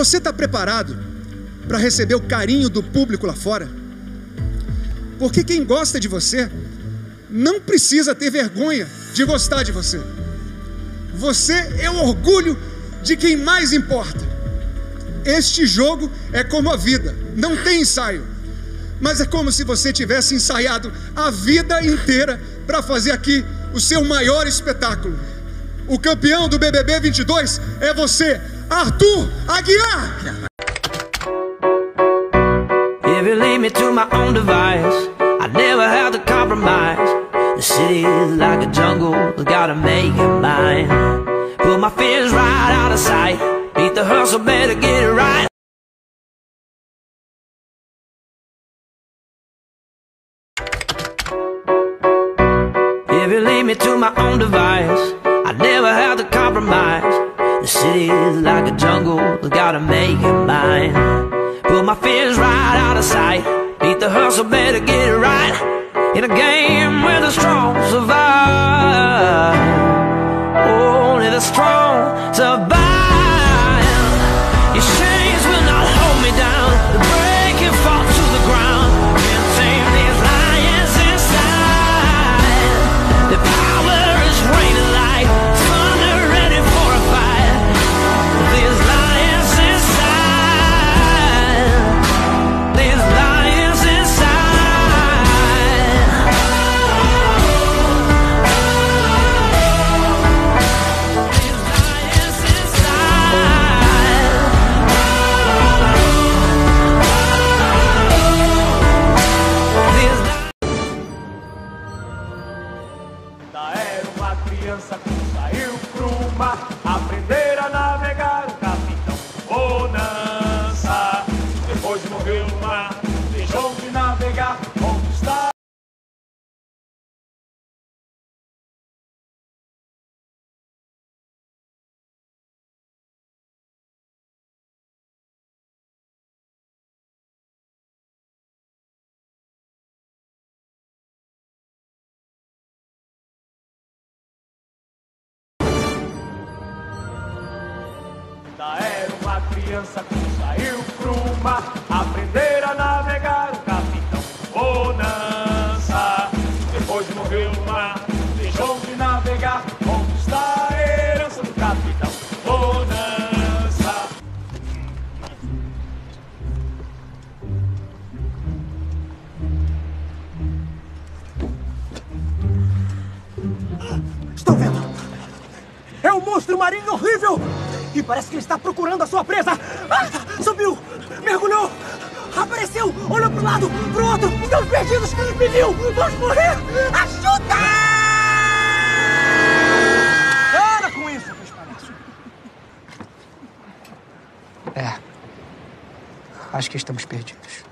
Você está preparado para receber o carinho do público lá fora? Porque quem gosta de você não precisa ter vergonha de gostar de você. Você é o orgulho de quem mais importa. Este jogo é como a vida, não tem ensaio. Mas é como se você tivesse ensaiado a vida inteira para fazer aqui o seu maior espetáculo. O campeão do BBB 22 é você, Arthur Aguiar. If you leave me to my own device, I never have to compromise. The city is like a jungle, gotta make it mine. Put my fears right out of sight. Beat the hustle, better get it right. If you leave me to my own device, I never have to compromise. The city is like a jungle, gotta make it mine. Put my fears right out of sight. Beat the hustle, better get it right. In a game where the strong survive. Criança saiu pro mar uma criança saiu pro mar aprender a navegar o capitão Bonança. Depois morreu no mar, deixou de navegar, conquistar a herança do capitão Bonança. Estou vendo! É um monstro marinho horrível! E parece que ele está procurando a sua presa! Ah, subiu! Mergulhou! Apareceu! Olhou pro lado, pro outro! Estamos perdidos! Me viu! Vamos morrer! Ajuda! Para com isso, meus palhaços! É. Acho que estamos perdidos.